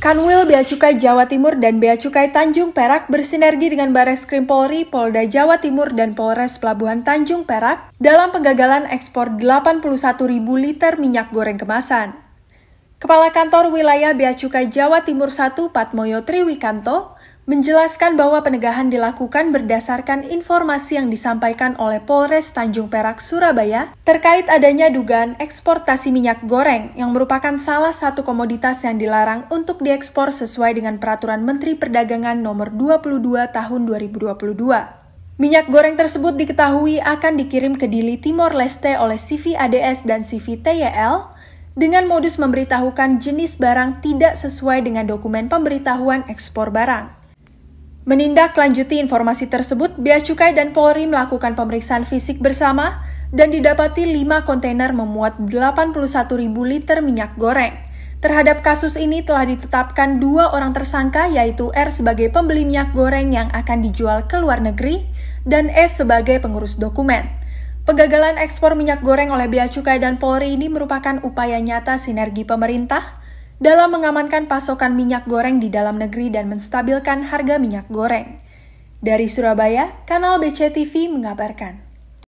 Kanwil Bea Cukai Jawa Timur dan Bea Cukai Tanjung Perak bersinergi dengan Bares Krim Polri, Polda Jawa Timur, dan Polres Pelabuhan Tanjung Perak dalam penggagalan ekspor 81 ribu liter minyak goreng kemasan. Kepala Kantor Wilayah Bea Cukai Jawa Timur 1 Patmoyo Triwikanto menjelaskan bahwa penegahan dilakukan berdasarkan informasi yang disampaikan oleh Polres Tanjung Perak, Surabaya terkait adanya dugaan eksportasi minyak goreng yang merupakan salah satu komoditas yang dilarang untuk diekspor sesuai dengan Peraturan Menteri Perdagangan Nomor 22 Tahun 2022. Minyak goreng tersebut diketahui akan dikirim ke Dili Timor Leste oleh CV ADS dan CV TYL dengan modus memberitahukan jenis barang tidak sesuai dengan dokumen pemberitahuan ekspor barang. Menindaklanjuti informasi tersebut, Bea Cukai dan Polri melakukan pemeriksaan fisik bersama dan didapati 5 kontainer memuat 81 ribu liter minyak goreng. Terhadap kasus ini telah ditetapkan dua orang tersangka yaitu R sebagai pembeli minyak goreng yang akan dijual ke luar negeri dan S sebagai pengurus dokumen. Penggagalan ekspor minyak goreng oleh Bea Cukai dan Polri ini merupakan upaya nyata sinergi pemerintah dalam mengamankan pasokan minyak goreng di dalam negeri dan menstabilkan harga minyak goreng. Dari Surabaya, Kanal BC TV mengabarkan.